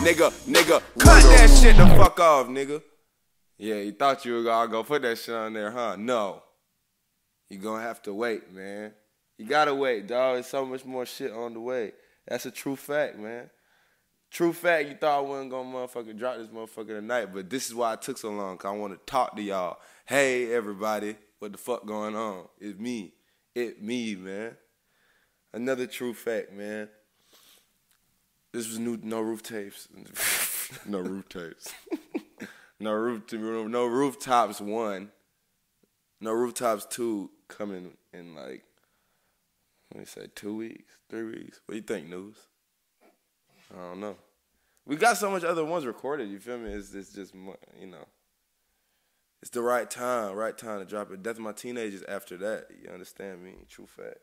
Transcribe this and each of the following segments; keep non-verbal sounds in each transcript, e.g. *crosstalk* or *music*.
nigga, nigga. Cut that shit the fuck off, nigga. Yeah, you thought you were gonna go put that shit on there, huh? No. You gonna have to wait, man. You gotta wait, dog. There's so much more shit on the way. That's a true fact, man. True fact, you thought I wasn't gonna motherfucker drop this motherfucker tonight, but this is why it took so long, cause I wanna talk to y'all. Hey everybody, what the fuck going on? It's me. It me, man. Another true fact, man. This was new no roof tapes. *laughs* no roof tapes. no roof no rooftops one. No rooftops two coming in like let me say two weeks, three weeks. What do you think, news? I don't know. We got so much other ones recorded. You feel me? It's, it's just you know. It's the right time, right time to drop it. Death of my teenagers. After that, you understand me? True fact.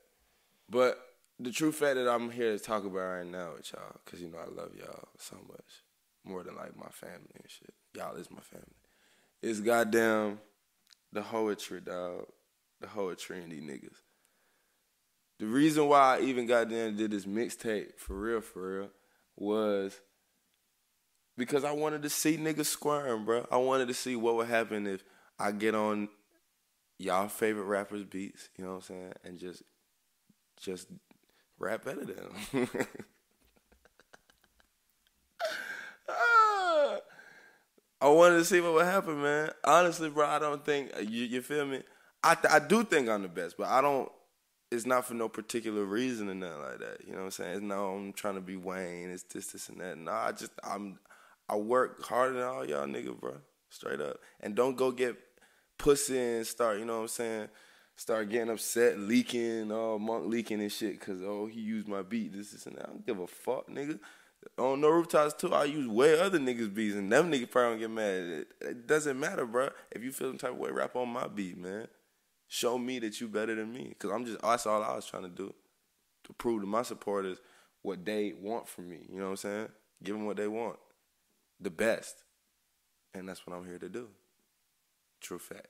But the true fact that I'm here to talk about right now with y'all, cause you know I love y'all so much, more than like my family and shit. Y'all is my family. It's goddamn the poetry, dog. The poetry in these niggas. The reason why I even goddamn did this mixtape for real, for real, was because I wanted to see niggas squirm, bro. I wanted to see what would happen if I get on y'all favorite rappers' beats, you know what I'm saying, and just just rap better than. Ah. *laughs* I wanted to see what would happen, man. Honestly, bro, I don't think you, you feel me. I I do think I'm the best, but I don't it's not for no particular reason or nothing like that. You know what I'm saying? It's no, I'm trying to be Wayne. It's this, this, and that. No, I just I'm I work harder than all y'all niggas, bro. Straight up. And don't go get pussy and start. You know what I'm saying? Start getting upset, leaking, oh monk leaking and shit, cause oh he used my beat. This, this, and that. I don't give a fuck, nigga. On no rooftops too, I use way other niggas beats, and them niggas probably don't get mad. It, it doesn't matter, bro. If you feel some type of way, rap on my beat, man show me that you better than me. Cause I'm just that's all I was trying to do, to prove to my supporters what they want from me. You know what I'm saying? Give them what they want, the best, and that's what I'm here to do. True fact.